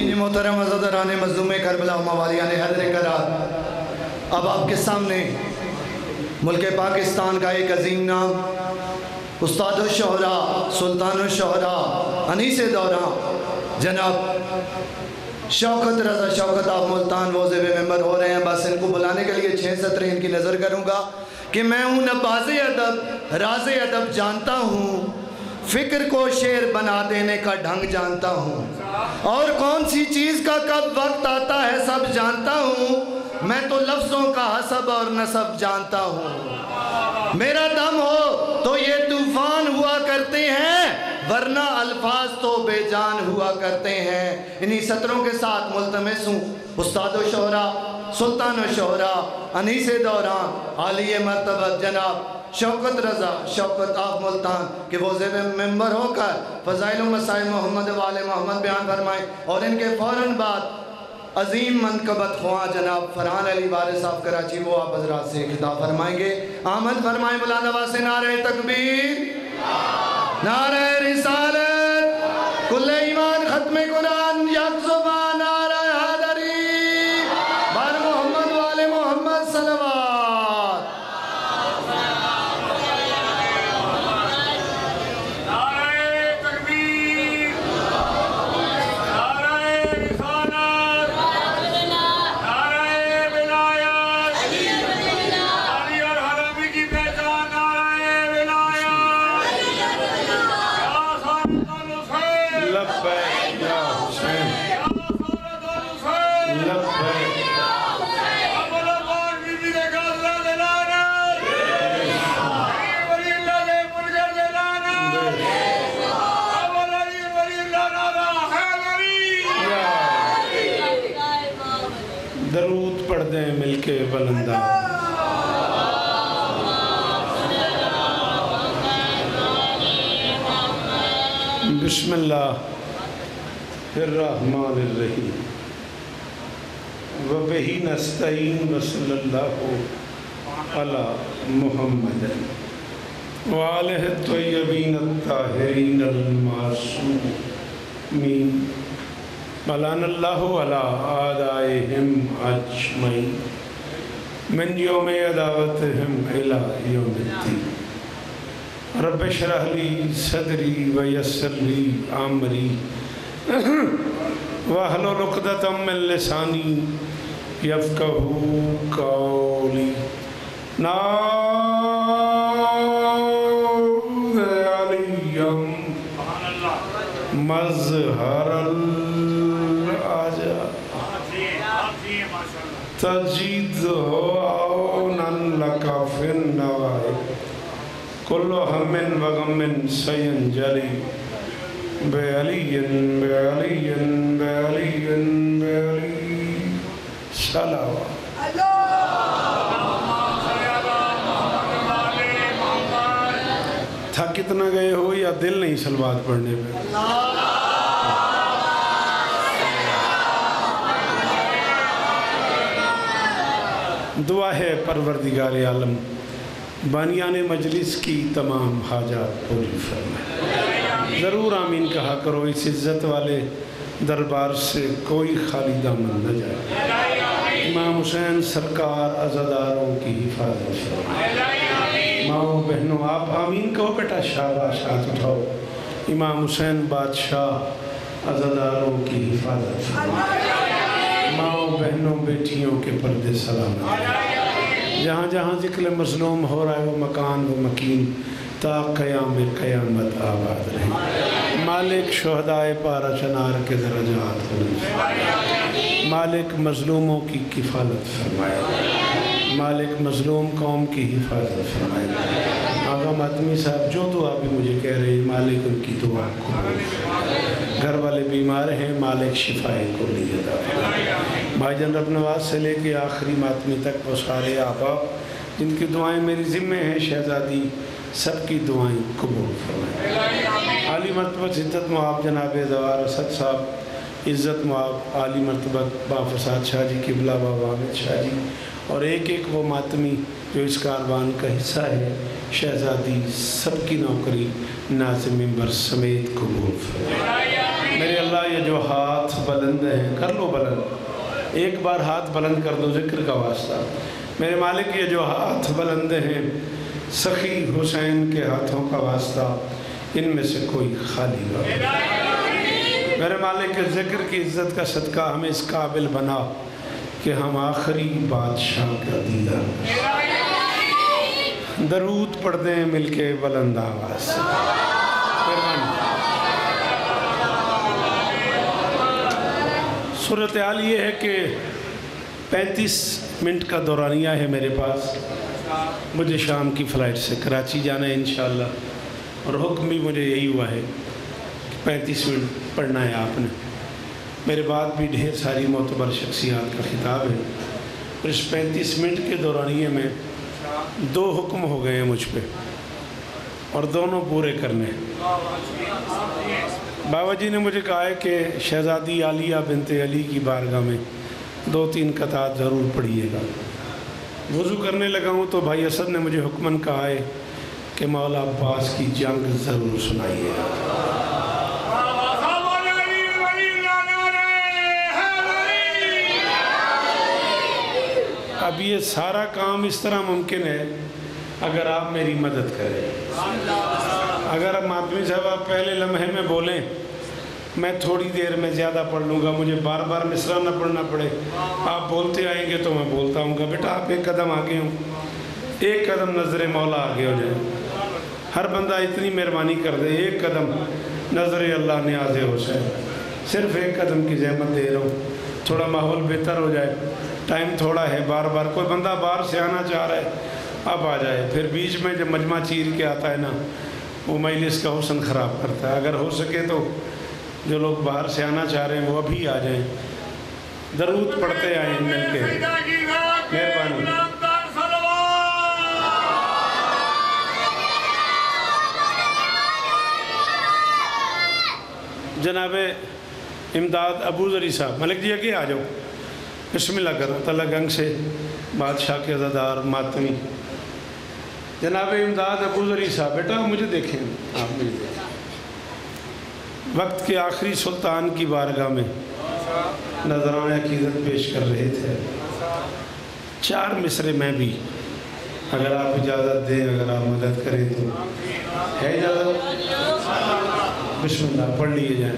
امین محترم عزدران مظلوم کربلا موالیان حضر کرا اب آپ کے سامنے ملک پاکستان کا ایک عظیم نام، استاد الشہرا سلطان الشہرا انیس دورہ جناب شوقت رضا شوقت آپ ملتان ووزے ممبر ہو رہے ہیں۔ بس ان کو بلانے کے لیے چھ ستر ان کی نظر کروں گا کہ میں ہوں نباز ادب، راز ادب جانتا ہوں، فکر کو شعر بنا دینے کا ڈھنگ جانتا ہوں۔ اور کون سی چیز کا کب وقت آتا ہے سب جانتا ہوں؟ میں تو لفظوں کا حسب اور نصب جانتا ہوں۔ میرا دم ہو تو یہ طوفان ہوا کرتے ہیں، ورنہ الفاظ تو بے جان ہوا کرتے ہیں۔ انہی سطروں کے ساتھ ملتمس ہوں۔ استاد و شہرہ سلطان و شہرہ انیس دوران، عالی مرتبہ جناب شوقت رضا شوقت آف ملتان، کہ وہ زیب ممبر ہو کر فضائل مسائل محمد والے محمد بیان فرمائیں اور ان کے فوراں بعد عظیم منقبت خواہ جناب فرحان علی وارث صاحب کراچی وہ آپ حضرات سے خطاب فرمائیں گے۔ آمد فرمائیں بلانوا سے نعرہ تکبیر۔ نعرہ رسالت۔ بسم اللہ الرحمن الرحیم۔ وَبِهِ بہی نستعین اللَّهُ عَلَى مُحَمَّدًا محمد۔ تَوْيَبِينَ التَّاهِرِينَ الْمَعْسُومِينَ مَلَانَ اللَّهُ عَلَى آدَائِهِمْ عَجْمَئِينَ اجمعین۔ يَوْمِ یوم عِلَى يَوْمِ الدِّينَ رب شرح لی صدری ویسر لی عامری وحل و رقدتم من لسانی یفقہو قولی ناظ مظہر العجا تجید ہو کلو ہم وغم سین جلی بے علی بے علی بے علی بے علی سلام کتنا گئے ہو یا دل نہیں سلوات پڑھنے پہ دعا ہے پروردگار عالم بانیان مجلس کی تمام حاجات پوری فرمائے۔ ضرور آمین کہا کرو، اس عزت والے دربار سے کوئی خالی دامن نہ جائے۔ امام حسین سرکار ازاداروں کی حفاظت فرمائے۔ ماں بہنوں، آپ آمین کہو بیٹا، شاہ ہاتھ اٹھاؤ۔ امام حسین بادشاہ ازاداروں کی حفاظت فرمائے۔ ماں بہنوں، بیٹیوں کے پردے سلامت جہاں جہاں ذکر مظلوم ہو رہا ہے وہ مکان، وہ مکین، تا قیام قیامت آباد رہے مالک شہدائے پارا چنار کے درجات مالک مظلوموں کی کفالت فرمائے۔ مالک مظلوم قوم کی حفاظت فرمائے۔ آغا ماتمی صاحب، جو دعا بھی مجھے کہہ رہی مالک ان کی دعا کو۔ گھر والے بیمار ہیں، مالک شفائے کو لیے بھائی جان رب نواز سے لے کے آخری ماتمی تک وہ سارے آپ جن کی دعائیں میری ذمے ہیں، شہزادی، سب کی دعائیں قبول فرمائیں۔ عالی مرتبہ عزت معاب جناب زوار اسد صاحب، عزت معاب عالی مرتبہ با فساد شاہ جی قبلہ بابا عامد شاہ جی۔ اور ایک ایک وہ ماتمی جو اس کاروان کا حصہ ہے، شہزادی، سب کی نوکری ناظم ممبر سمیت قبول فرمائے میرے اللہ، یہ جو ہاتھ بلند ہیں، کر لو بلند۔ ایک بار ہاتھ بلند کر دو، ذکر کا واسطہ۔ میرے مالک، یہ جو ہاتھ بلند ہیں، سخی حسین کے ہاتھوں کا واسطہ، ان میں سے کوئی خالی نہ میرے مالک کے ذکر کی عزت کا صدقہ ہمیں اس قابل بنا کہ ہم آخری بادشاہ کا دیدار۔ درود پڑھ دیں مل کے بلند آواز۔ سے مہربانی صورتحال یہ ہے کہ پینتیس منٹ کا دورانیہ ہے میرے پاس۔ مجھے شام کی فلائٹ سے کراچی جانا ہے انشاءاللہ۔ اور حکم بھی مجھے یہی ہوا ہے کہ پینتیس منٹ پڑھنا ہے آپ نے۔ میرے بعد بھی ڈھیر ساری معتبر شخصیات کا خطاب ہے۔ اور اس پینتیس منٹ کے دورانیے میں دو حکم ہو گئے ہیں مجھ پہ اور دونوں پورے کرنے بابا جی نے مجھے کہا ہے کہ شہزادی عالیہ بنت علی کی بارگاہ میں دو تین قطعات ضرور پڑھیے گا۔ وضو کرنے لگا ہوں تو بھائی اسد نے مجھے حکمن کہا ہے کہ مولا عباس کی جنگ ضرور سنائیے۔ گا اب یہ سارا کام اس طرح ممکن ہے اگر آپ میری مدد کریں۔ اگر اب صاحب آپ پہلے لمحے میں بولیں، میں تھوڑی دیر میں زیادہ پڑھ لوں گا، مجھے بار بار مصرع نہ پڑھنا پڑے۔ آپ بولتے آئیں گے تو میں بولتا ہوں گا۔ بیٹا، آپ ایک قدم آگے ہوں۔ ایک قدم نظر مولا آگے ہو جائے۔ ہر بندہ اتنی مہربانی کر دے، ایک قدم نظر اللہ نیاز حسین صرف ایک قدم کی زحمت دے رہا ہوں۔ تھوڑا ماحول بہتر ہو جائے۔ ٹائم تھوڑا ہے بار بار۔ کوئی بندہ باہر سے آنا چاہ رہا ہے، اب آ جائے۔ پھر بیچ میں جب مجمع چیر کے آتا ہے نا وہ مجلس کا حسن خراب کرتا ہے۔ اگر ہو سکے تو جو لوگ باہر سے آنا چاہ رہے ہیں وہ ابھی آ جائیں۔ درود پڑھتے آئیں مل کے۔ مہربانی۔ جناب امداد ابو ذری صاحب، ملک جی آگے آ جاؤ۔ بسم اللہ کرو تعالیٰ گنگ سے بادشاہ کے عزادار ماتمی۔ جناب امداد ابو ذری صاحب، بیٹا، مجھے دیکھیں۔ آپ مجھے دیکھیں۔ وقت کے آخری سلطان کی بارگاہ میں نظرانہ عقیدت پیش کر رہے تھے۔ چار مصرے میں بھی اگر آپ اجازت دیں، اگر آپ مدد کریں تو۔ ہے اجازت؟ بسم اللہ، پڑھ لیے جائیں۔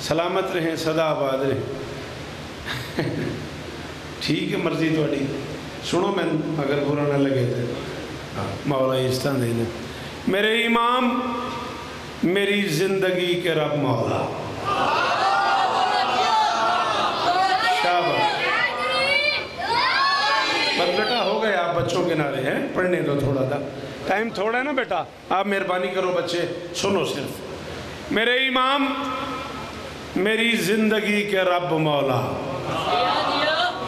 سلامت رہیں، صدا آباد رہیں۔ ٹھیک ہے، مرضی تھوڑی سنو میں، اگر برا نہ لگے تھے مولا استان دینے میرے امام، میری زندگی کے رب مولا۔ بس بیٹا ہو گئے آپ بچوں کے نعرے ہیں؟ پڑھنے دو تھوڑا تھا ٹائم تھوڑا ہے نا بیٹا؟ آپ مہربانی کرو بچے، سنو صرف۔ میرے امام، میری زندگی کے رب مولا۔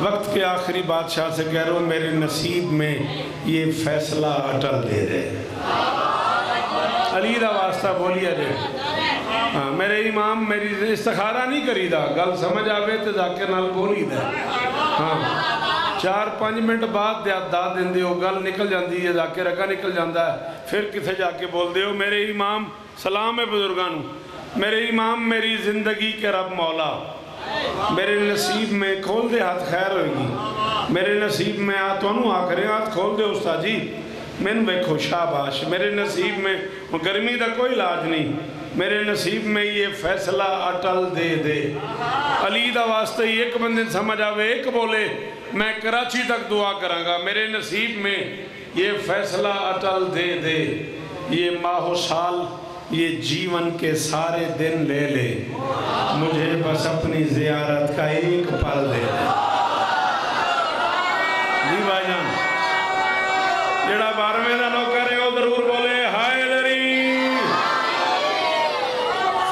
وقت کے آخری بادشاہ سے کہہ رہا ہوں، میرے نصیب میں یہ فیصلہ اٹل دے دے۔ علی دا واسطہ بولیے دے۔ ہاں میرے امام میری استخارہ نہیں کری دا گل سمجھ آوے تو جا کے نال بولی دے۔ ہاں چار پانچ منٹ بعد داد دیں دیو گل نکل جاندی ہے جا کے نکل جاندہ ہے۔ پھر کسے جا کے بول دیو میرے امام، سلام ہے بزرگانو میرے امام، میری زندگی کے رب مولا۔ میرے نصیب میں کھول دے ہاتھ، خیر ہوئے گی میرے نصیب میں آ تو انہوں ہاتھ کھول دے استاد جی میں ویکھو شاباش، میرے نصیب میں گرمی دا کوئی علاج نہیں۔ میرے نصیب میں یہ فیصلہ اٹل دے دے۔ علی دا واسطے ایک بندے سمجھ آوے، ایک بولے، میں کراچی تک دعا کروں گا میرے نصیب میں یہ فیصلہ اٹل دے دے۔ یہ ماہ و سال، یہ جیون کے سارے دن لے لے۔ مجھے بس اپنی زیارت کا ایک پل دے۔ جی بھائی جان۔ جڑا بارہویں نوکر ہے، وہ ضرور بولے، ہائے لری۔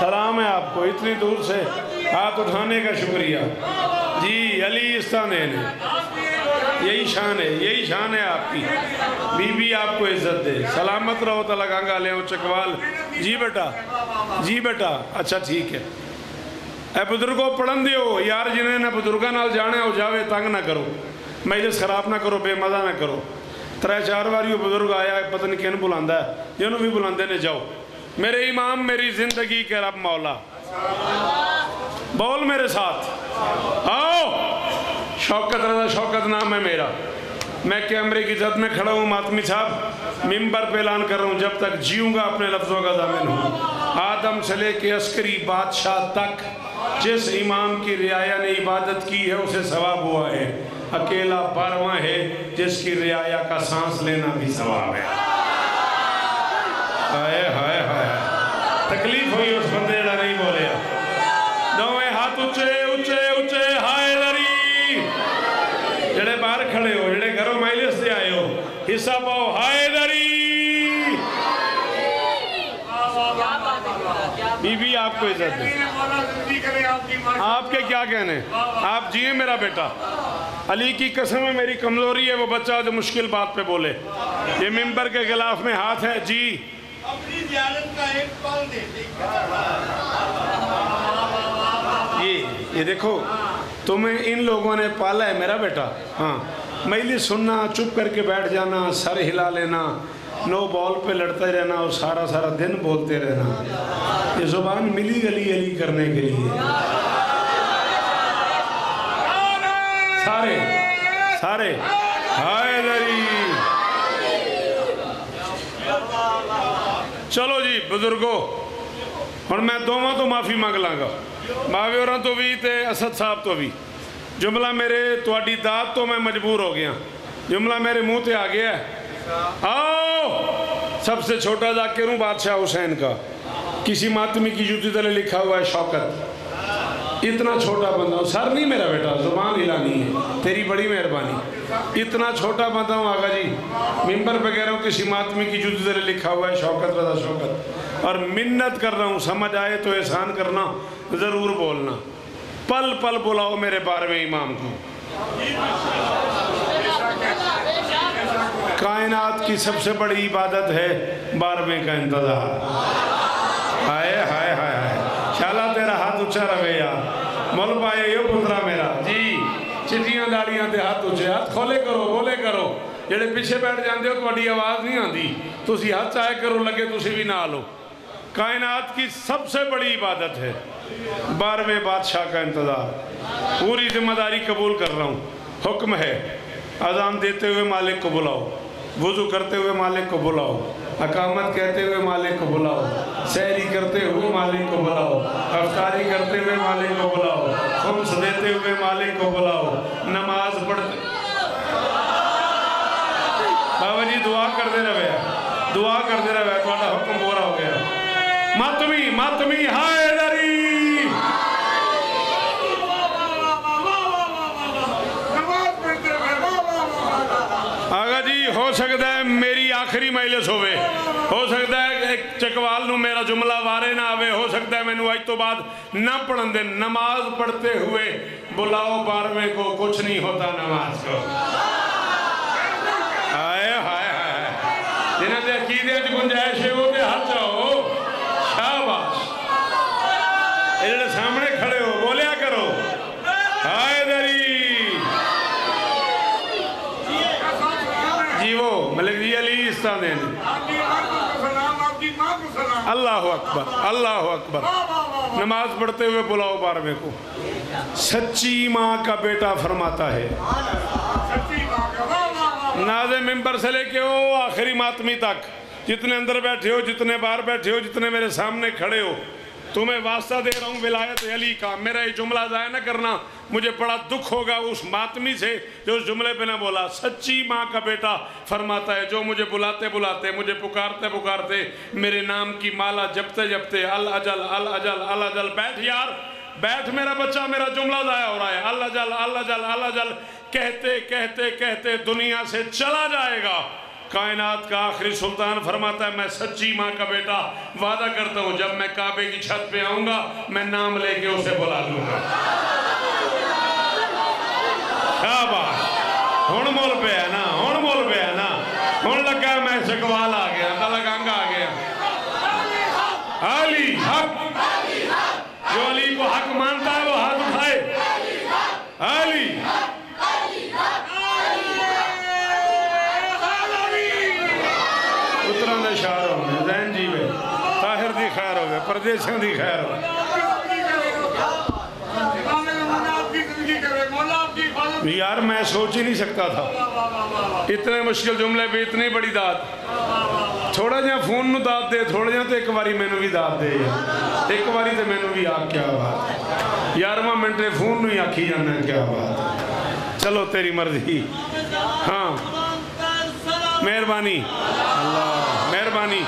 سلام ہے آپ کو، اتنی دور سے ہاتھ اٹھانے کا شکریہ۔ جی علی استانین یہی شان ہے، یہی شان ہے آپ کی۔ بی بی آپ کو عزت دے۔ سلامت رہو تا لگانگا لے چکوال۔ جی بیٹا جی بیٹا۔ اچھا ٹھیک ہے۔ اے بزرگوں پڑھن دیو، یار جنہیں نے بزرگاں نال جانے ہو جاوے، تنگ نہ کرو۔ مجلس خراب نہ کرو، بے مزہ نہ کرو۔ ترہ چار واری بزرگ آیا ہے پتہ نہیں کن بلاندہ ہے۔ جنوں بھی بلاندے نے جاؤ۔ میرے امام، میری زندگی کے رب مولا۔ بول میرے ساتھ۔ آؤ۔ شوکت رضا، شوکت نام ہے میرا۔ میں کیمرے کی زد میں کھڑا ہوں، ماتمی صاحب۔ ممبر پہ اعلان کر رہا ہوں، جب تک جیوں گا، اپنے لفظوں کا ضامن ہوں۔ آدم سے لے کے عسکری بادشاہ تک۔ جس امام کی رعایا نے عبادت کی ہے، اسے ثواب ہوا ہے۔ اکیلا بارواں ہے، جس کی رعایا کا سانس لینا بھی ثواب ہے۔ ہائے ہائے ہائے۔ تکلیف ہوئی اس بندے کا نہیں بولیا دویں ہاتھ اچھے اچھے اچھے ہائے لری۔ جڑے باہر کھڑے ہو، جڑے گھروں مائلس سے آئے ہو، حصہ پاؤ، ہائے بھی آپ کو عزت دے۔ آپ کے کیا کہنے؟ آپ جیے میرا بیٹا۔ علی کی قسم ہے، میری کمزوری ہے، وہ بچہ جو مشکل بات پہ بولے۔ یہ ممبر کے خلاف میں ہاتھ ہے۔ جی۔ اپنی زیارت کا ایک پل دے یہ یہ دیکھو، تمہیں ان لوگوں نے پالا ہے میرا بیٹا۔ ہاں میلی سننا، چپ کر کے بیٹھ جانا، سر ہلا لینا۔ نو بال پہ لڑتے رہنا اور سارا سارا دن بولتے رہنا۔ یہ زبان ملی گلی علی کرنے کے لیے۔ سارے سارے۔ ہائے دری۔ چلو جی بزرگو اور میں دونوں تو معافی مانگ لانگا۔ ماوی اور تو بھی تے اسد صاحب تو بھی۔ جملہ میرے، تواڈی داد تو میں مجبور ہو گیا۔ جملہ میرے منہ تے آ گیا ہے۔ آؤ! سب سے چھوٹا ذاکر ہوں، بادشاہ حسین کا۔ کسی ماتمی کی جوتی تلے لکھا ہوا ہے، شوکت۔ اتنا چھوٹا بندہ ہوں۔ سر نہیں میرا بیٹا، زبان ہلانی ہے۔ تیری بڑی مہربانی۔ اتنا چھوٹا بندہ ہوں، آگا جی۔ ممبر پہ کہہ رہا ہوں، کسی ماتمی کی جوتی تلے لکھا ہوا ہے، شوکت، رضا شوکت۔ اور منت کر رہا ہوں، سمجھ آئے تو احسان کرنا، ضرور بولنا۔ پل پل بلاؤ میرے بارہویں امام کو۔ کائنات کی سب سے بڑی عبادت ہے بارہویں کا انتظار۔ ہائے ہائے ہائے ہائے۔ شالا تیرا ہاتھ اچھا رہے یار۔ مول بھائی، یہ پترا میرا۔ جی چٹیاں داڑیاں تے ہاتھ اچھے ہاتھ کھولے کرو، بولے کرو۔ جیڑے پیچھے بیٹھ جاندے ہو تہاڈی آواز نہیں آندی۔ تسی ہاتھ چاہے کرو لگے، تسی بھی نہ لو کائنات کی سب سے بڑی عبادت ہے۔ بارہویں بادشاہ کا انتظار۔ پوری ذمہ داری قبول کر رہا ہوں۔ حکم ہے، اذان دیتے ہوئے مالک کو بلاؤ۔ وضو کرتے ہوئے مالک کو بلاؤ، اقامت کہتے ہوئے مالک کو بلاؤ سہری کرتے ہوئے مالک کو بلاؤ افتاری کرتے ہوئے مالک کو بلاؤ، خمس دیتے ہوئے مالک کو بلاؤ، نماز پڑھتے بابا جی دعا کر دے رہے دعا کرتے رہے تھوڑا حکم بورا ہو گیا۔ ماتمی ماتمی، ہائے! سکتا ہے میری آخری مجلس ہوئے ہو سکتا ہے ایک چکوال نو میرا جملہ وارے نہ آوے ہو سکتا ہے میں نو آج تو بعد نہ پڑھن دے نماز پڑھتے ہوئے بلاؤ باروے کو کچھ نہیں ہوتا نماز کو آئے آئے آئے جنہیں دے عقیدے جو گنجائش ہے وہ دے ہر چاہو حصہ دینے اللہ اکبر اللہ اکبر۔ نماز پڑھتے ہوئے بلاؤ بارہویں کو۔ سچی ماں کا بیٹا فرماتا ہے۔ ناز ممبر سے لے کے ہو آخری ماتمی تک، جتنے اندر بیٹھے ہو، جتنے باہر بیٹھے ہو، جتنے میرے سامنے کھڑے ہو تمہیں واسطہ دے رہا ہوں، ولایت علی کا۔ میرا یہ جملہ ضائع نہ کرنا۔ مجھے بڑا دکھ ہوگا اس ماتمی سے جو اس جملے پہ نہ بولا۔ سچی ماں کا بیٹا فرماتا ہے، جو مجھے بلاتے بلاتے، مجھے پکارتے پکارتے میرے نام کی مالا جپتے جپتے الاجل الاجل الاجل بیٹھ یار، بیٹھ میرا بچہ، میرا جملہ ضائع ہو رہا ہے۔ الاجل الاجل اللہ جل کہتے کہتے کہتے دنیا سے چلا جائے گا۔ کائنات کا آخری سلطان فرماتا ہے، میں سچی ماں کا بیٹا وعدہ کرتا ہوں، جب میں کعبے کی چھت پہ آؤں گا، میں نام لے کے اسے بلا لوں گا. کیا بات؟ ہن مول پہ ہے نا، ہن مول پہ ہے نا۔ ہن لگا میں سکوالا پردیشن دی خیر۔ یار میں سوچ ہی نہیں سکتا تھا۔ اتنے مشکل جملے پہ اتنی بڑی داد۔ تھوڑا جہاں فون نو داد دے، تھوڑا جہاں تو ایک واری میں نو بھی داد دے۔ ایک واری تو میں نو بھی آگ کیا بات۔ یار ماں منٹے فون نو ہی آکھی جانا کیا بات۔ چلو، تیری مرضی۔ ہاں۔ مہربانی۔ مہربانی۔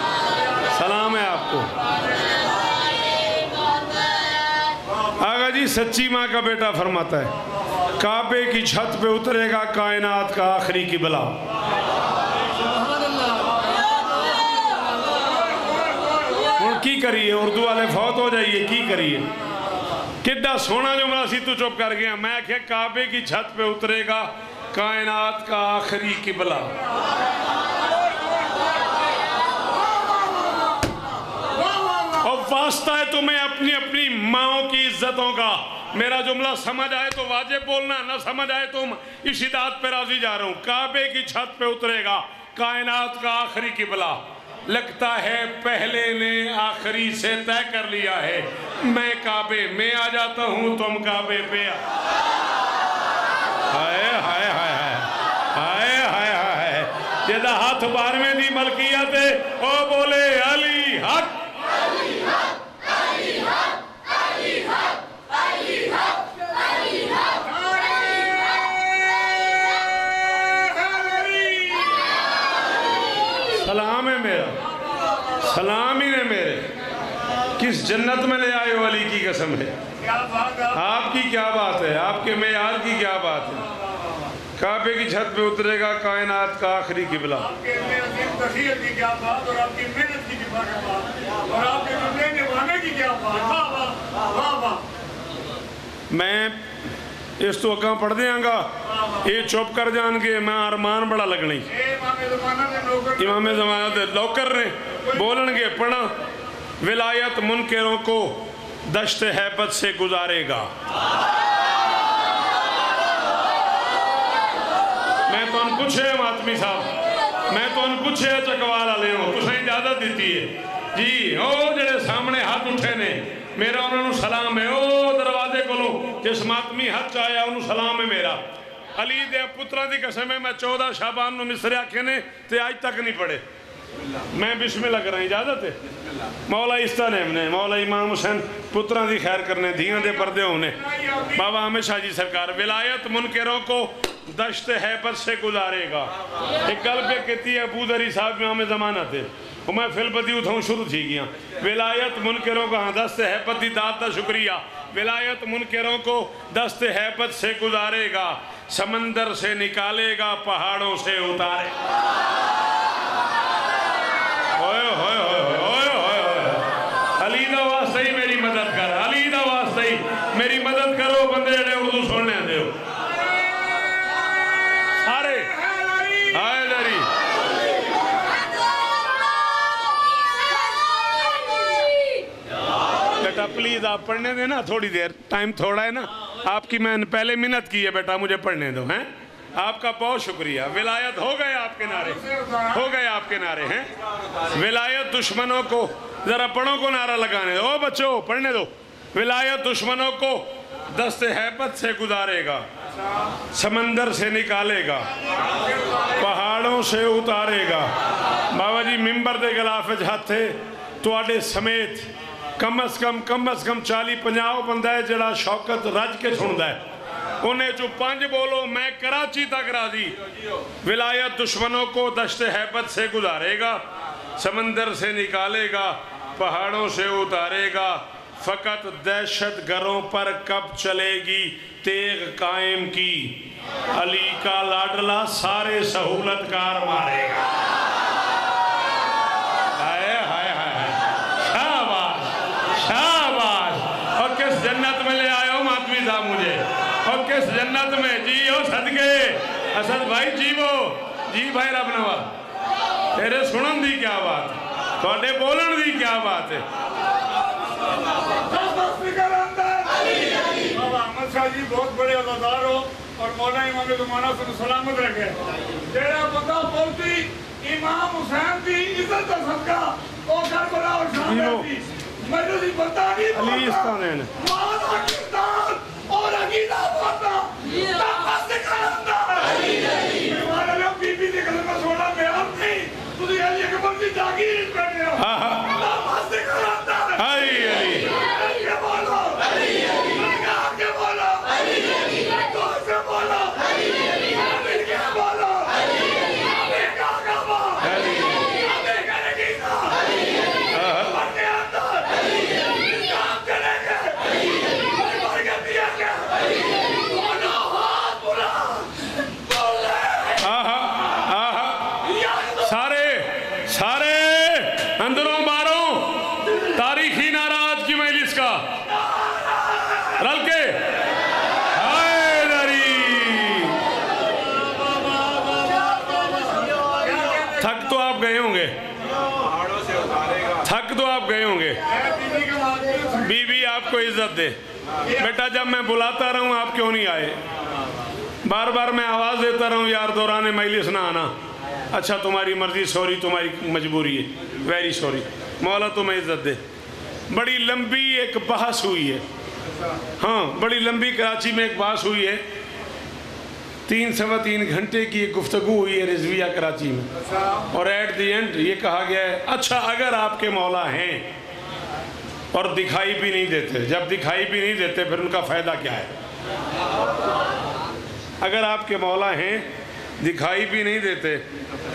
سلام ہے آپ کو۔ ہماری سچی ماں کا بیٹا فرماتا ہے، کعبے کی چھت پہ اترے گا، کائنات کا آخری کی بلا ہوں کی کریے؟ اردو والے فوت ہو جائیے، کی کریے؟ کدہ سونا جملہ سی تو چپ کر گیا۔ میں کہ کعبے کی چھت پہ اترے گا، کائنات کا آخری کی اور واسطہ ہے تمہیں اپنی اپنی سنتوں کا میرا جملہ سمجھ آئے تو واجب بولنا، نہ سمجھ آئے تو اس دات پہ راضی جا رہا ہوں۔ کعبے کی چھت پہ اترے گا، کائنات کا آخری قبلہ۔ لگتا ہے پہلے نے آخری سے تیہ کر لیا ہے۔ میں کعبے میں آ جاتا ہوں، تم کعبے پہ آئے آئے آئے آئے آئے آئے آئے ہائے ہاتھ بارہویں دی ملکیت او بولے علی حق۔ کس جنت میں لے آئے والی کی قسم ہے؟ آپ کی کیا بات ہے؟ آپ کے معیار کی کیا بات ہے؟ کعبے کی چھت پہ اترے گا کائنات کا آخری قبلہ۔ میں اس تو اگاں پڑھ دیاں گا۔ یہ چپ کر جان گے میں ارمان بڑا لگنی امام زمانہ دے لوکر نے بولن کے پڑھا ولایت منکروں کو دشت حیبت سے گزارے گا۔ میں تو ان پوچھے ماتمی صاحب۔ میں تو ان پوچھے چکوالا لے ہو تسے اجازت دیتی ہے۔ جی او جڑے سامنے ہاتھ اٹھے نے، میرا انہوں سلام ہے۔ او دروازے کلو جس ماتمی ہاتھ چاہیا، انہوں سلام ہے میرا۔ علی دیا پترہ دی قسم ہے، میں چودہ شابان نو مصریہ آکھے نے، تے آج تک نہیں پڑے میں بسم اللہ کریں اجازت ہے؟ مولا عیسیٰ نے مولا امام حسین پتران دی خیر کرنے دیاں دے پردے ہونے۔ بابا ہمیں شاہ جی سرکار، ولایت منکروں کو دشت حیبت سے گزارے گا۔ ایک قلب پہ کتی ہے، ابو دری صاحب میں ہمیں زمانہ تھے وہ میں فیل پتی اتھاؤں، شروع تھی گیا ولایت منکروں کو ہاں دست ہے دی داد شکریہ۔ ولایت منکروں کو دست حیبت سے گزارے گا۔ سمندر سے نکالے گا، پہاڑوں سے اتارے گا۔ آپ پڑھنے دیں نا تھوڑی دیر ٹائم تھوڑا ہے نا۔ آپ کی میں پہلے منت کی ہے بیٹا، مجھے پڑھنے دو، ہیں؟ آپ کا بہت شکریہ۔ ولایت ہو گئے آپ کے نعرے۔ ہو گئے آپ کے نعرے، ہیں؟ ولایت دشمنوں کو، ذرا پڑھوں کو نعرہ لگانے دو۔ او بچوں، پڑھنے دو۔ ولایت دشمنوں کو دست حیبت سے گزارے گا، سمندر سے نکالے گا، پہاڑوں سے اتارے گا۔ بابا جی ممبر دے گلافج ہاتھ تھے تواڈے سمیت کم از کم کم از کم چالی پنجاو بندہ ہے جڑا شوکت رج کے سندا ہے۔ انہیں جو پانچ بولو، میں کراچی تک راضی۔ ولایت دشمنوں کو دشت حیبت سے گزارے گا، سمندر سے نکالے گا، پہاڑوں سے اتارے گا۔ فقط دہشت گروں پر کب چلے گی تیغ قائم کی؟ علی کا لاڈلا سارے سہولت کار مارے گا۔ اسد بھائی جیو جی بھائی رب نوا تیرے سنن دی کیا بات؟ ہے تھوڑے بولن دی کیا بات ہے؟ احمد شاہ جی بہت بڑے عزادار ہو اور مولا امام زمانہ سے سلامت رکھے تیرا بندہ بولتی امام حسین دی عزت صدقہ او کربلا اور شام دی مجلسی بندہ نہیں بولتا علی اسطانین مہاد پاکستان اور عقیدہ بولتا the dog is آپ دے۔ بیٹا، جب میں بلاتا رہا ہوں آپ کیوں نہیں آئے؟ بار بار میں آواز دیتا رہا ہوں یار، دوران مجلس نہ آنا۔ اچھا تمہاری مرضی، سوری، تمہاری مجبوری ہے۔ ویری سوری مولا تمہیں عزت دے۔ بڑی لمبی ایک بحث ہوئی ہے۔ ہاں بڑی لمبی کراچی میں ایک بحث ہوئی ہے۔ تین، سوا تین گھنٹے کی ایک گفتگو ہوئی ہے رضویہ کراچی میں۔ اور ایٹ دی اینڈ یہ کہا گیا ہے اچھا اگر آپ کے مولا ہیں اور دکھائی بھی نہیں دیتے۔ جب دکھائی بھی نہیں دیتے، پھر ان کا فائدہ کیا ہے؟ اگر آپ کے مولا ہیں، دکھائی بھی نہیں دیتے،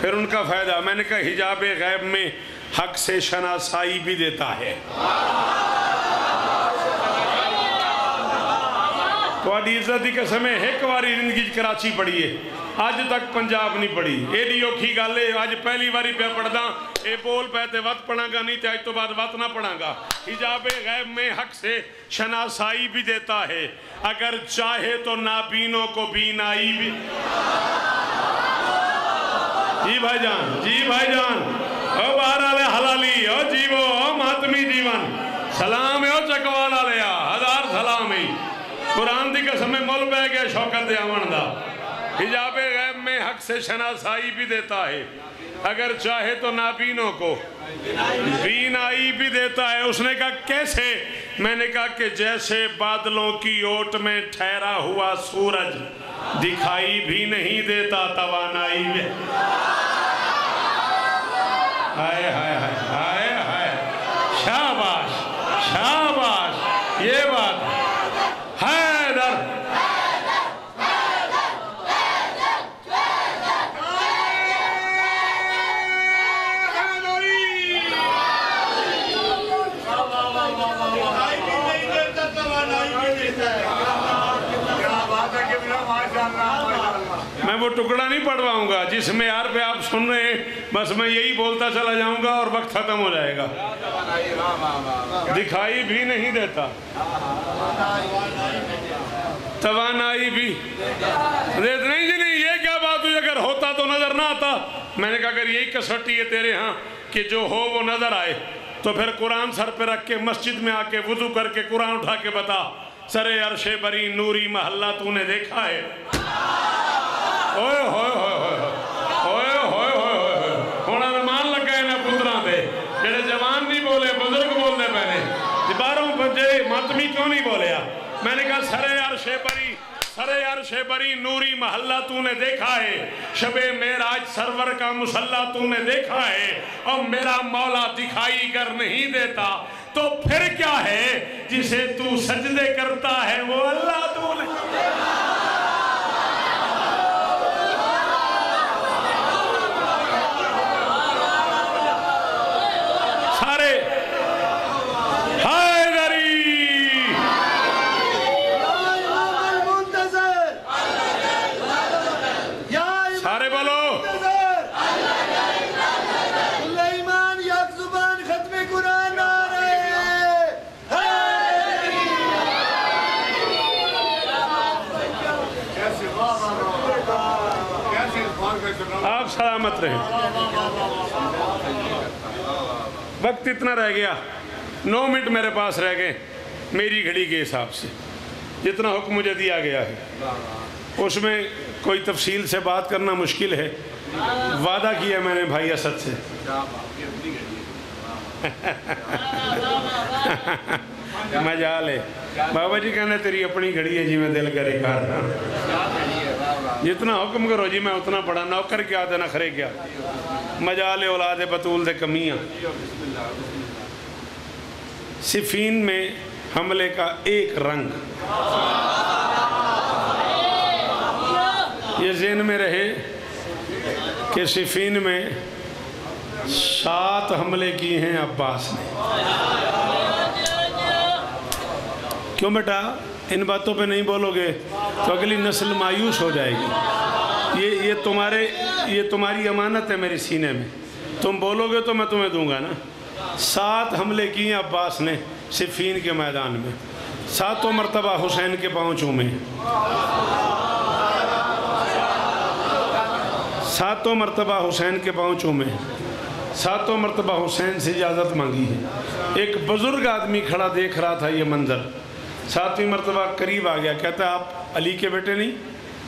پھر ان کا فائدہ۔ میں نے کہا، حجاب غیب میں حق سے شناسائی بھی دیتا ہے۔ ਤੁਹਾਡੀ ਇੱਜ਼ਤ ਦੀ ਕਸਮ ਹੈ، ਇੱਕ ਵਾਰੀ ਜ਼ਿੰਦਗੀ 'ਚ ਕਰਾਚੀ ਪੜੀ ਏ ਅੱਜ ਤੱਕ ਪੰਜਾਬ ਨਹੀਂ ਪੜੀ ਇਹਦੀ ਔਖੀ ਗੱਲ ਏ ਅੱਜ ਪਹਿਲੀ ਵਾਰੀ ਪਿਆ ਪੜਦਾ ਇਹ ਬੋਲ ਪੈ ਤੇ ਵਤ ਪੜਾਂਗਾ ਨਹੀਂ ਤੇ ਅੱਜ ਤੋਂ ਬਾਅਦ ਵਤ ਨਾ ਪੜਾਂਗਾ ਹਿਜਾਬ غیب میں حق سے شناسائی بھی دیتا ہے اگر چاہے تو نابینوں کو بینائی بھی جی بھائی جان جی بھائی جان او بہر والے حلالی او جیو او ماتمی جیون سلام او چکوال والے قرآن دی قسم میں مل بے گئے شوکر دیامن دا۔ حجاب غیب میں حق سے شناسائی بھی دیتا ہے۔ اگر چاہے تو نابینوں کو۔ بینائی بھی دیتا ہے۔ اس نے کہا، کیسے؟ میں نے کہا کہ جیسے بادلوں کی اوٹ میں ٹھہرا ہوا سورج دکھائی بھی نہیں دیتا، توانائی بھی آئے آئے ٹکڑا نہیں پڑھواؤں گا، جس معیار پہ آپ سن رہے ہیں، بس میں یہی بولتا چلا جاؤں گا اور وقت ختم ہو جائے گا۔ دکھائی بھی نہیں دیتا۔ توانائی بھی۔ نہیں جی نہیں، یہ کیا بات ہوئی؟ اگر ہوتا تو نظر نہ آتا۔ میں نے کہا، اگر یہی کسٹی ہے تیرے ہاں کہ جو ہو وہ نظر آئے، تو پھر قرآن سر پہ رکھ کے مسجد میں آ کے وضو کر کے قرآن اٹھا کے بتا، سرے عرش بری نوری محلہ تو نے دیکھا ہے۔ نوری محلہ تُو نے دیکھا ہے شب میراج سرور کا مسلح تُو نے دیکھا ہے اور میرا مولا دکھائی گر نہیں دیتا تو پھر کیا ہے جسے تُو سجدے کرتا ہے وہ اللہ تُو نے دیکھا ساتھ رہے وقت اتنا رہ گیا نو منٹ میرے پاس رہ گئے میری گھڑی کے حساب سے جتنا حکم مجھے دیا گیا ہے اس میں کوئی تفصیل سے بات کرنا مشکل ہے وعدہ کیا میں نے بھائی اسد سے مجال ہے بابا جی کہنا تیری اپنی گھڑی ہے جی میں دل کرے کار جتنا حکم کرو جی میں اتنا پڑھا نوکر کیا دے خرے کیا۔ مجال اولاد بطول دے کمیاں۔ صفین میں حملے کا ایک رنگ۔ یہ ذہن میں رہے کہ صفین میں سات حملے کیے ہیں عباس نے۔ کیوں بیٹا؟ ان باتوں پہ نہیں بولو گے تو اگلی نسل مایوس ہو جائے گی۔ یہ یہ تمہارے، یہ تمہاری امانت ہے میرے سینے میں۔ تم بولو گے تو میں تمہیں دوں گا نا۔ سات حملے کیے عباس نے صفین کے میدان میں۔ ساتوں مرتبہ حسین کے پاؤں سات ساتوں مرتبہ حسین کے پاؤں چومے۔ ساتوں مرتبہ حسین سے اجازت مانگی ہے۔ ایک بزرگ آدمی کھڑا دیکھ رہا تھا یہ منظر۔ ساتویں مرتبہ قریب آ گیا۔ کہتا ہے، آپ علی کے بیٹے نہیں؟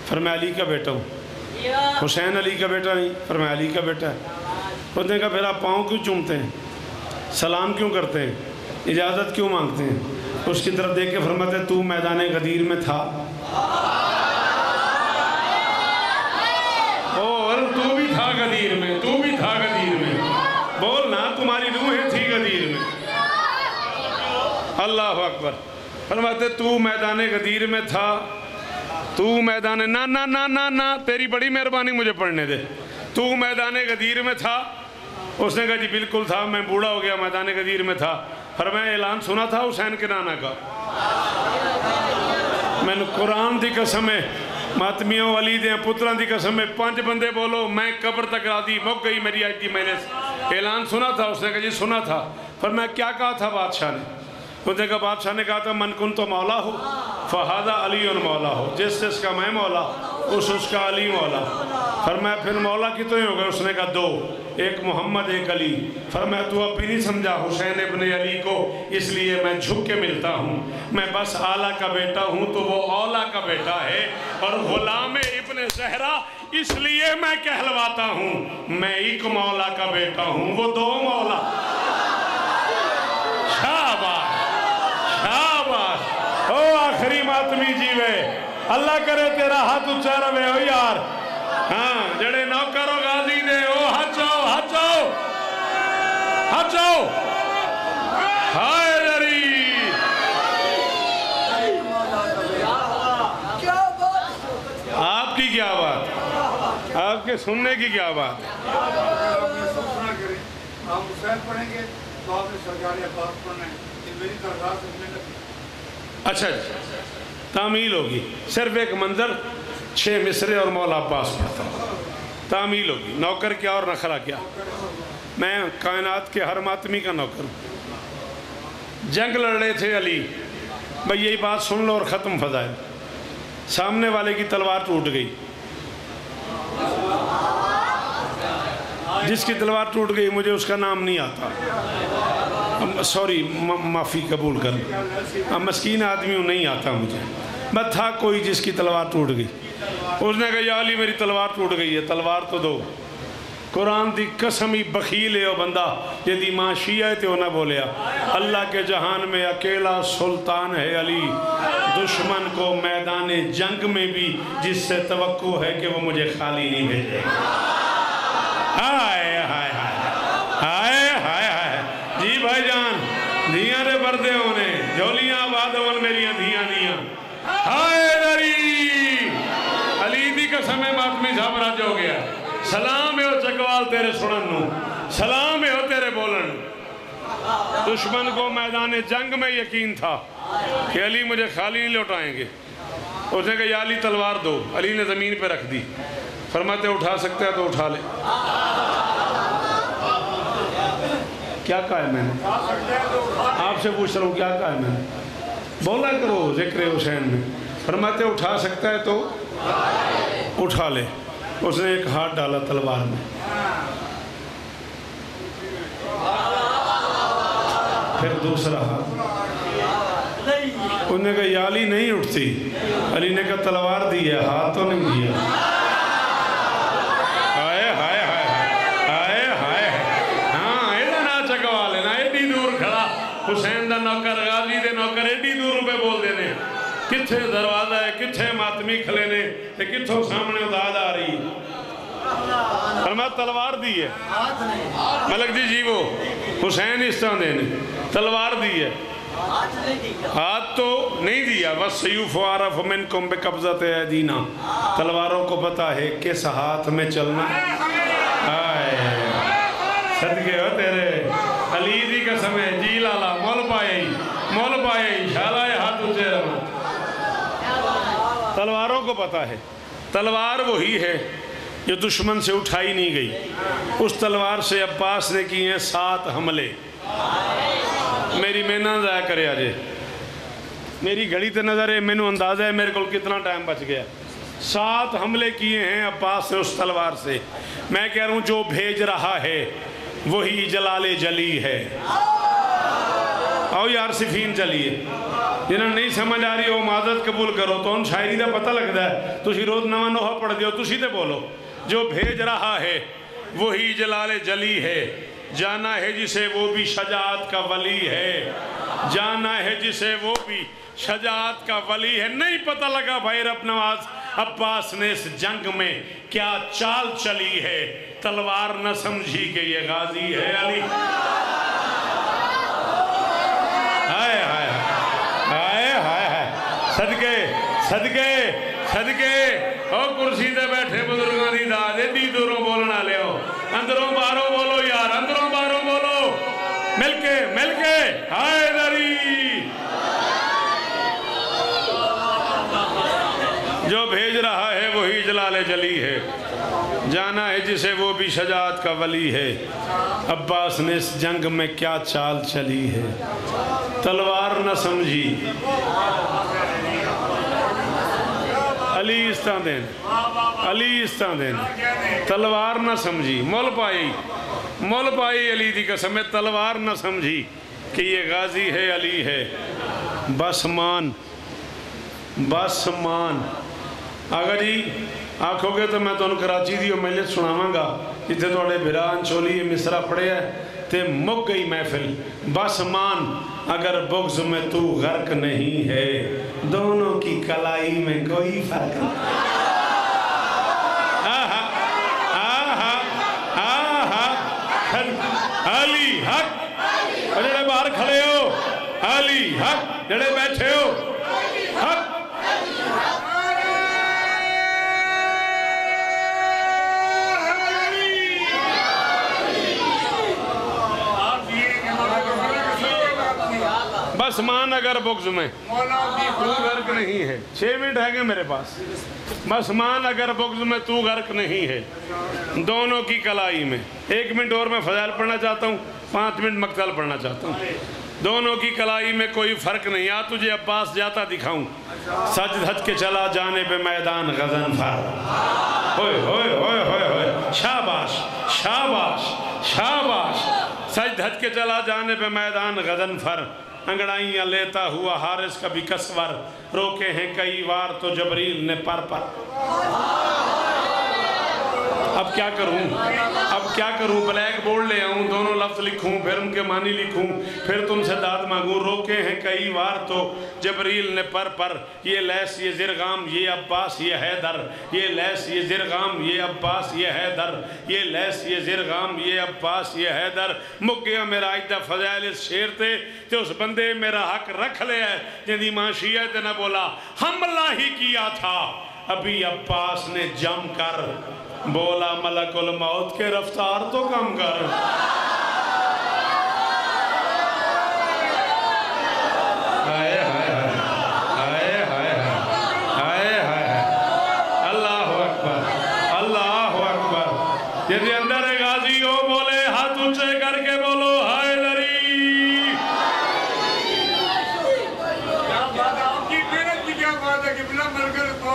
فرمایا، علی کا بیٹا ہوں۔ حسین علی کا بیٹا نہیں؟ فرمایا، علی کا بیٹا ہے۔ اس نے کہا، پھر آپ پاؤں کیوں چومتے ہیں؟ سلام کیوں کرتے ہیں؟ اجازت کیوں مانگتے ہیں؟ اس کی طرف دیکھ کے فرماتے ہیں، تو میدان غدیر میں تھا۔ اور تو بھی تھا غدیر میں، تو بھی تھا غدیر میں۔ بولنا تمہاری روحیں تھی غدیر میں۔ اللہ اکبر۔ فرماتے، تو میدان غدیر میں تھا۔ تو میدان نا نا نا نا نا، تیری بڑی مہربانی مجھے پڑھنے دے۔ تو میدان غدیر میں تھا۔ اس نے کہا جی بالکل تھا، میں بوڑھا ہو گیا، میدان غدیر میں تھا۔ پر میں اعلان سنا تھا حسین کے نانا کا۔ میں نے قرآن دی قسم ہے، ماتمیوں والی دیا پتران دی قسم میں پانچ بندے بولو، میں قبر تک راضی، مک گئی میری آج میں نے۔ اعلان سنا تھا، اس نے کہا جی سنا تھا۔ پر میں کیا کہا تھا بادشاہ نے؟ تو دیکھا بادشاہ نے کہا تھا، من کن تو مولا ہو فہادہ علی اور مولا ہو، جس جس کا میں مولا اس اس کا علی مولا فرمایا پھر مولا کی تو ہی ہوگا اس نے کہا، دو، ایک محمد، ایک علی۔ فرمایا تو اب بھی نہیں سمجھا حسین ابن علی کو، اس لیے میں جھک کے ملتا ہوں۔ میں بس آلہ کا بیٹا ہوں تو وہ اولا کا بیٹا ہے، اور غلام ابن زہرہ اس لیے میں کہلواتا ہوں۔ میں ایک مولا کا بیٹا ہوں، وہ دو مولا۔ ماتمی جیوے اللہ کرے تیرا ہاتھ اچھا روے ہو یار ہاں جڑے نوکرو غازی نے او ہچاؤ ہچاؤ ہچاؤ جاؤ ہاتھ جاؤ ہائے لری آپ کی کیا بات آپ کے سننے کی کیا بات ہم حسین پڑھیں گے تو آپ نے سرکاری اخبار پڑھنا ہے یہ میری درخواست اچھا جی تعمیل ہوگی۔ صرف ایک منظر، چھ مصرے اور مولا عباس پڑھتا تعمیل ہوگی۔ نوکر کیا اور نخرا کیا؟ میں کائنات کے ہر ماتمی کا نوکر ہوں۔ جنگ لڑ رہے تھے علی۔ بھائی، یہی بات سن لو اور ختم فضائل۔ سامنے والے کی تلوار ٹوٹ گئی۔ جس کی تلوار ٹوٹ گئی، مجھے اس کا نام نہیں آتا۔ سوری معافی قبول کر مسکین آدمی ہوں، نہیں آتا مجھے۔ میں تھا کوئی جس کی تلوار ٹوٹ گئی۔ اس نے کہا، یا علی، میری تلوار ٹوٹ گئی ہے، تلوار تو دو۔ قرآن دی قسم ہی بخیل ہے، او بندہ۔ جدی ماں شیعہ تو نہ بولیا اللہ کے جہان میں اکیلا سلطان ہے علی۔ دشمن کو میدان جنگ میں بھی جس سے توقع ہے کہ وہ مجھے خالی نہیں بھیجے۔ ہائے! بھائی جان، دھیاں دے بردے ہونے، جولیاں آباد ہون میریاں دھیاں دھیاں ہائے داری علی دی قسم ماتمی جی، صاحب راج ہو گیا۔ سلام ہے ہو چکوال تیرے سنن سلام ہے ہو تیرے بولن دشمن کو میدان جنگ میں یقین تھا کہ علی مجھے خالی نہیں لوٹائیں گے۔ اس نے کہا، یا علی تلوار دو۔ علی نے زمین پہ رکھ دی۔ فرماتے، اٹھا سکتے ہیں تو اٹھا لے۔ کیا کہا ہے؟ آپ سے پوچھ رہا ہوں کیا کہا ہے؟ میں بولا کرو ذکر حسین میں۔ فرماتے اٹھا سکتا ہے تو اٹھا لے۔ اس نے ایک ہاتھ ڈالا تلوار میں۔ پھر دوسرا ہاتھ۔ انہوں نے کہا یا علی نہیں اٹھتی۔ علی نے کہا، تلوار دی ہے، ہاتھ تو نہیں دیا۔ نوکر ایڈی دور پہ بول دینے کتھے دروازہ ہے، کتھے ماتمی کھلے نے، تے کتھوں سامنے اداد آ رہی۔ فرمایا تلوار دی ہے۔ ملک جی جی وہ حسین اس طرح دینے۔ تلوار دی ہے۔ ہاتھ تو نہیں دیا۔ بس سیوف عارف منکم بے قبضت ایدینا۔ تلواروں کو پتا ہے کس ہاتھ میں چلنا۔ آئے۔ صدقے ہو تیرے علی دی قسم ہے جی لالا مول پائے مول پائے شالا ہاتھ اچھے رہنا تلواروں کو پتا ہے۔ تلوار وہی ہے جو دشمن سے اٹھائی نہیں گئی۔ اس تلوار سے عباس نے کی ہیں سات حملے۔ میری مینا ضائع کرے آجے۔ میری گھڑی تے نظر ہے مینو اندازہ ہے میرے کو کتنا ٹائم بچ گیا۔ سات حملے کیے ہیں عباس نے اس تلوار سے۔ میں کہہ رہا ہوں، جو بھیج رہا ہے، وہی جلال جلی ہے۔ آؤ یار صفین چلیے۔ جنہوں نہیں سمجھ آ رہی ہو، معذرت قبول کرو۔ تو ان شاعری دا پتہ لگتا ہے، تسی روز نواں نوحہ پڑھ دیو، تسی تے بولو، جو بھیج رہا ہے، وہی جلال جلی ہے۔ جانا ہے جسے وہ بھی شجاعت کا ولی ہے۔ جانا ہے جسے وہ بھی شجاعت کا ولی ہے۔ نہیں پتہ لگا بھائی رب نواز، عباس نے اس جنگ میں کیا چال چلی ہے۔ تلوار نہ سمجھی کہ یہ غازی ہے علی۔ صدقے صدقے او کرسی دے بیٹھے بزرگاں دی داد ایڈی دوروں بولنا لے ہو اندروں باروں بولو یار اندروں باروں بولو مل کے مل کے ہائے دری جو بھیج رہا ہے وہی جلال جلی ہے جانا ہے جسے وہ بھی شجاعت کا ولی ہے عباس نے اس جنگ میں کیا چال چلی ہے تلوار نہ سمجھی علی استان دین علی استان دین تلوار نہ سمجھی مول پائی مول پائی علی دی قسم ہے تلوار نہ سمجھی کہ یہ غازی ہے علی ہے بس مان بس مان اگر جی آکھو گے تو میں تو ان کراچی دی مجلس سناواں گا جتھے تھوڑے بھران چولی مصرہ پڑے ہے تے مک گئی محفل بس مان اگر بغض میں تو غرق نہیں ہے، دونوں کی کلائی میں کوئی فرق نہیں۔ علی حق۔ جڑے باہر کھڑے ہو۔ علی حق۔ جڑے بیٹھے ہو۔ حق۔ نہیں بس مان اگر بغض میں مولا کی تو غرق نہیں ہے۔ چھ منٹ ہے گے میرے پاس۔ آسمان اگر بغض میں، تو غرق نہیں ہے۔ دونوں کی کلائی میں۔ ایک منٹ اور میں فضائل پڑھنا چاہتا ہوں، پانچ منٹ مقتل پڑھنا چاہتا ہوں۔ دونوں کی کلائی میں کوئی فرق نہیں۔ آ تجھے عباس جاتا دکھاؤں۔ سج دھج کے چلا جانے پہ میدان غزن فر ہوئے ہوئے ہوئے ہوئے ہوئے۔ شاباش شاباش شاباش۔ سج دھج کے چلا جانے پہ میدان غزن فر انگڑائیاں لیتا ہوا حارس کا بھی کسور، روکے ہیں کئی وار تو جبریل نے پر پر۔ اب کیا کروں؟ اب کیا کروں؟ بلیک بورڈ لے آؤں، دونوں لفظ لکھوں، پھر ان کے معنی لکھوں، پھر تم سے داد مانگوں۔ روکے ہیں کئی وار تو جبریل نے پر پر، یہ لیس، یہ زرغام، یہ عباس، یہ حیدر۔ یہ لیس، یہ زرغام، یہ عباس، یہ حیدر۔ یہ لیس، یہ زرغام، یہ عباس، یہ حیدر۔ مک گیا میرا اجدہ فضائل اس شیر تے تے اس بندے میرا حق رکھ لے ہے، جن ماں شیعہ تے نہ بولا۔ حملہ ہی کیا تھا۔ ابھی عباس نے جم کر بولا ملک الموت کے رفتار تو کم کر ہائے ہائے ہائے ہائے ہائے ہائے اللہ اکبر اللہ اکبر یدی اندر غازی ہو بولے ہاتھ اونچے کر کے بولو ہائے لری کیا بات ہے آپ کی محنت کی کیا بات ہے کہ بلا مل کر بہت کیا بنا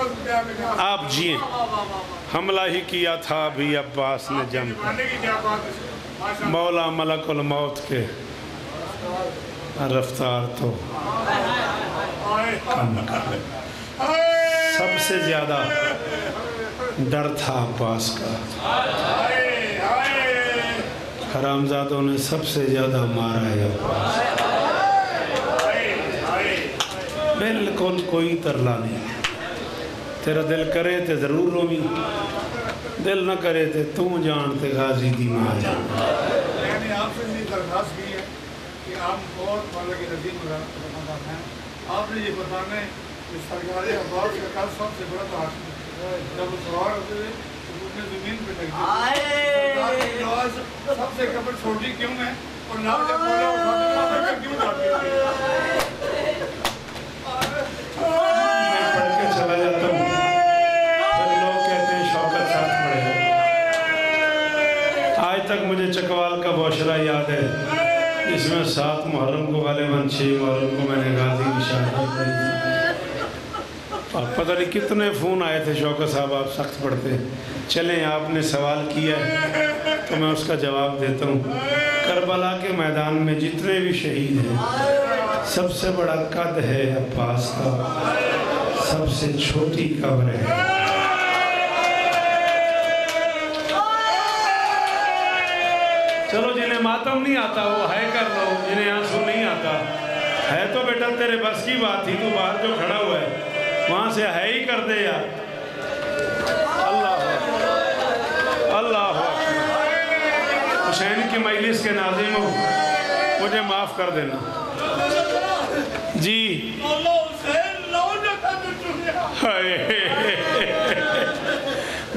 آپ جیے حملہ ہی کیا تھا ابھی عباس نے جم مولا ملک الموت کے رفتار تو کم کر سب سے زیادہ ڈر تھا عباس کا۔ حرامزادوں نے سب سے زیادہ مارا ہے عباس۔ بالکل کوئی ترلا نہیں۔ تیرا دل کرے تے ضرور رومی دل نہ کرے تے تو جان تے غازی دی ماں جان میں نے آپ سے یہ درخواست کی ہے کہ آپ اور مولا کے نزدیک بتانا ہیں۔ آپ نے یہ بتانا ہے کہ سرکار احباب سرکار سب سے بڑا تحاکم جب سوار ہوتے تھے اپنے زمین پہ لگ گئی نواز سب سے قبر چھوٹی کیوں ہے اور نام جب مولا اٹھاتے کیوں جاتے ہیں؟ کا یاد ہے۔ اس میں سات محرم کو غالباً چھ محرم کو میں نے غازی کی شہادت دی اور پتہ نہیں کتنے فون آئے تھے شوکر صاحب، آپ سخت پڑھتے چلیں، آپ نے سوال کیا ہے تو میں اس کا جواب دیتا ہوں۔ کربلا کے میدان میں جتنے بھی شہید ہیں، سب سے بڑا قد ہے عباس کا۔ سب سے چھوٹی قبر ہے۔ آتا ہوں، نہیں آتا، وہ ہے کر رہا ہوں جنہیں آنسو نہیں آتا۔ ہے تو بیٹا، تیرے بس کی بات تھی، تو باہر جو کھڑا ہوا ہے، وہاں سے ہے ہی کر دے یار۔ اللہ اللہ حسین کی مجلس کے ناظم ہو مجھے معاف کر دینا۔ جی۔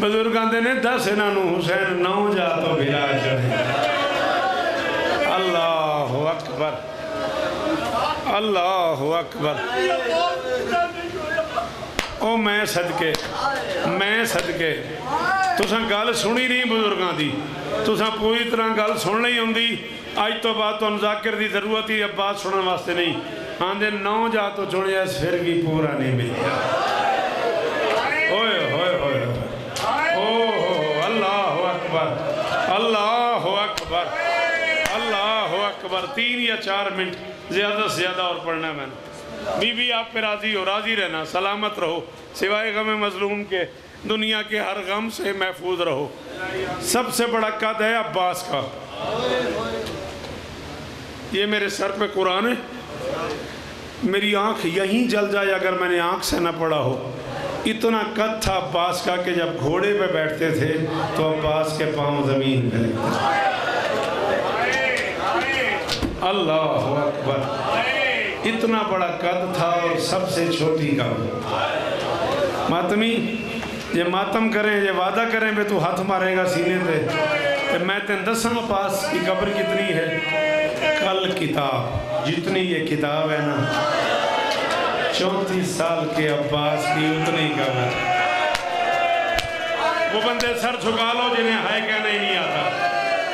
بزرگ آدھے نے، دس انہوں حسین نو جا تو بلا چڑھے اکبر۔ اللہ اکبر۔ او میں صدقے میں صدقے۔ تساں گل سنی نہیں بزرگاں دی۔ تساں پوری طرح گل سن نہیں ہوندی۔ اج تو بعد تو ذاکر دی ضرورت ہی اب بات سننے واسطے نہیں۔ آندے نو جا تو چنیا سر بھی پورا نہیں ملیا۔ اکبر، تین یا چار منٹ زیادہ سے زیادہ اور پڑھنا ہے میں نے۔ بی بی آپ پہ راضی ہو، راضی رہنا، سلامت رہو۔ سوائے غم مظلوم کے، دنیا کے ہر غم سے محفوظ رہو۔ سب سے بڑا قد ہے عباس کا۔ یہ میرے سر پہ قرآن ہے۔ میری آنکھ یہیں جل جائے اگر میں نے آنکھ سے نہ پڑا ہو۔ اتنا قد تھا عباس کا کہ جب گھوڑے پہ بیٹھتے تھے تو عباس کے پاؤں زمین پہ اللہ اکبر اتنا بڑا قد تھا اور سب سے چھوٹی کا ماتمی، یہ ماتم کریں، یہ وعدہ کریں بے تو ہاتھ مارے گا سینے پہ۔ میں تین دسم پاس کی قبر کتنی ہے؟ کل کتاب۔ جتنی یہ کتاب ہے نا، چونتیس سال کے عباس کی اتنی قبر وہ بندے سر جھکا لو جنہیں ہائے کہنے نہیں آتا۔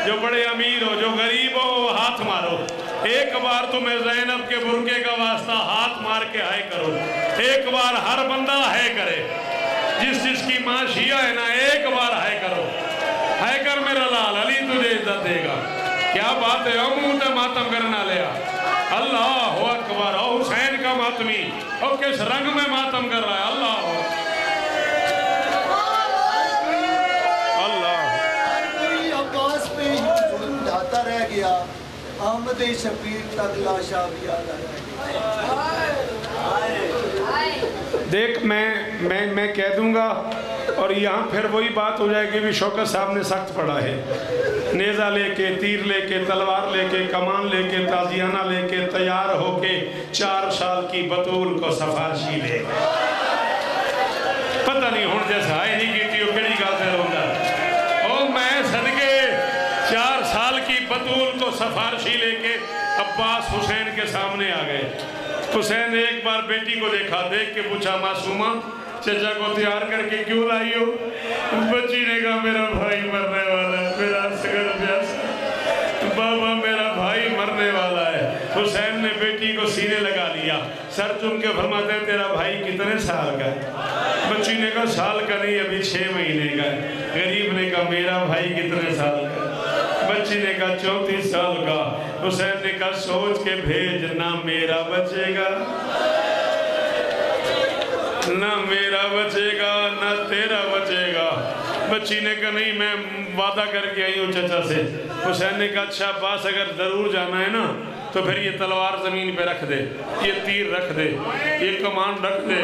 جو بڑے امیر ہو، جو غریب ہو، وہ ہاتھ مارو۔ ایک بار تمہیں زینب کے برکے کا واسطہ ہاتھ مار کے ہائے کرو۔ ایک بار ہر بندہ ہائے کرے۔ جس جس کی ماں شیعہ ہے نا، ایک بار ہے کرو۔ ہے کر میرا لال علی، تجھے عزت دے گا۔ کیا بات ہے؟ امون ماتم کرنا لیا اللہ اکبر۔ حسین کا ماتمی۔ اور کس رنگ میں ماتم کر رہا ہے؟ اللہ محمد شفیق کا دلاشا بھی یاد آیا دیکھ، میں میں میں کہہ دوں گا، اور یہاں پھر وہی بات ہو جائے گی بھی شوکت صاحب نے سخت پڑا ہے۔ نیزہ لے کے، تیر لے کے، تلوار لے کے، کمان لے کے، تازیانہ لے کے، تیار ہو کے چار سال کی بطول کو سفارشی لے پتہ نہیں، ہون جیسا ہے نہیں کہ تو سفارشی لے کے عباس حسین کے سامنے آگئے حسین نے ایک بار بیٹی کو دیکھا، دیکھ کے پوچھا، معصومہ، چچا کو تیار کر کے کیوں لائی ہو؟ بچی نے کہا، میرا بھائی مرنے والا ہے، میرا سگر پیاس، بابا میرا بھائی مرنے والا ہے۔ حسین نے بیٹی کو سینے لگا لیا۔ سر چن کے فرماتے ہیں، تیرا بھائی کتنے سال کا ہے؟ بچی نے کہا، سال کا نہیں، ابھی چھ مہینے کا ہے۔ غریب نے کہا، میرا بھائی کتنے سال کا ہے؟ بچی نے کہا چوتی سال کا، حسین نے کہا، سوچ کے بھیج، نہ میرا بچے گا۔ نہ میرا بچے گا، نہ تیرا بچے گا۔ بچی نے کہا، نہیں، میں وعدہ کر کے آئی ہوں چچا سے۔ حسین نے کہا اچھا پاس اگر ضرور جانا ہے نا تو پھر یہ تلوار زمین پہ رکھ دے، یہ تیر رکھ دے، یہ کمان رکھ دے،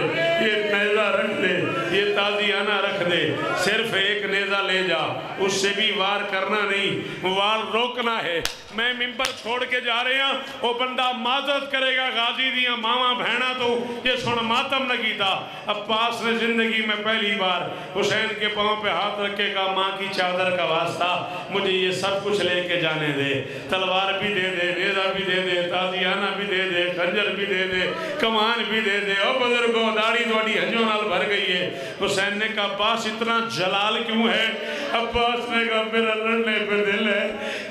یہ نیزہ رکھ دے، یہ تازیانہ رکھ دے۔ صرف ایک نیزہ لے جا، اس سے بھی وار کرنا نہیں، وار روکنا ہے۔ میں ممبر چھوڑ کے جا رہے ہیں وہ بندہ معذرت کرے گا، غازی دیا ماما بہنا تو یہ سن ماتم لگی تھا عباس نے زندگی میں پہلی بار حسین کے پاؤں پہ ہاتھ رکھے گا ماں کی چادر کا واسطہ، مجھے یہ سب کچھ لے کے جانے دے۔ تلوار بھی دے دے، نیزہ بھی دے دے، تازیانہ بھی دے دے، خنجر بھی دے دے، کمان بھی دے دے۔ او بزرگوں داڑھی دوڑی ہنجوں نال بھر گئی ہے۔ حسین نے کہا، عباس، اتنا جلال کیوں ہے؟ عباس نے کہا، میرا لڑنے پہ دل ہے۔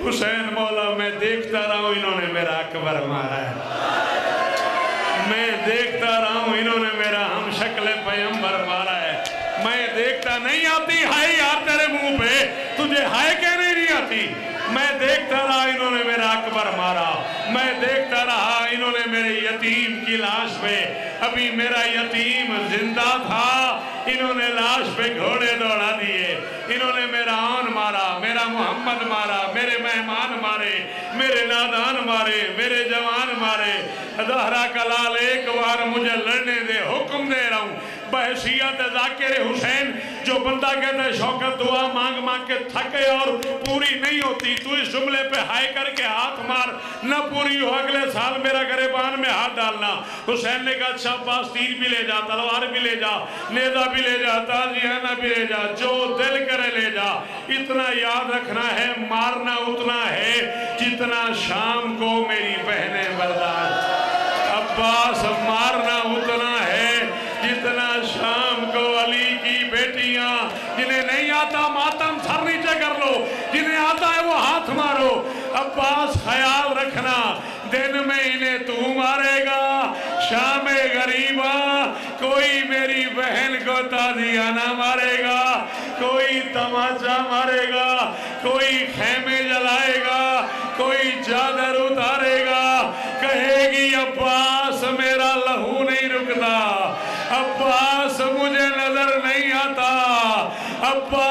حسین مولا رہا میں دیکھتا رہا ہوں انہوں نے میرا اکبر مارا ہے۔ میں دیکھتا رہا ہوں انہوں نے میرا ہم شکل پیمبر مارا ہے۔ میں دیکھتا نہیں آتی، ہائے یار تیرے منہ پہ، تجھے ہائے کہنے نہیں آتی۔ میں دیکھتا رہا انہوں نے میرا اکبر مارا۔ میں دیکھتا رہا انہوں نے میرے یتیم کی لاش پہ۔ ابھی میرا یتیم زندہ تھا، انہوں نے لاش پہ گھوڑے دوڑا دیے۔ انہوں نے میرا آن مارا، میرا محمد مارا، میرے مارے میرے نادان مارے میرے جوان مارے دہرا کلال ایک بار مجھے لڑنے دے حکم دے رہا ہوں بحثیت ذاکر حسین، جو بندہ کہتا ہے، شوکت دعا مانگ مانگ کے تھکے اور پوری نہیں ہوتی، تو اس جملے پہ ہائے کر کے ہاتھ مار، نہ پوری ہو، اگلے سال میرا گریبان میں ہاتھ ڈالنا۔ حسین نے کہا اچھا پاس تیر بھی لے جا، تلوار بھی لے جا نیدہ بھی لے جا تازیانہ بھی لے جا، جو دل کرے لے جا۔ اتنا یاد رکھنا ہے، مارنا اتنا ہے، جتنا شام کو میری بہنیں برداشت عباس، مارنا اتنا آتا، ماتم سر نیچے کر لو۔ جنہیں آتا ہے وہ ہاتھ مارو۔ عباس، خیال رکھنا۔ دن میں انہیں تو مارے گا۔ شام غریبا کوئی میری بہن کو تازیانہ مارے گا۔ کوئی تماچا مارے گا۔ کوئی خیمے جلائے گا۔ کوئی چادر اتارے گا۔ کہے گی، عباس، میرا لہو نہیں رکتا۔ عباس، مجھے نظر نہیں آتا۔ عباس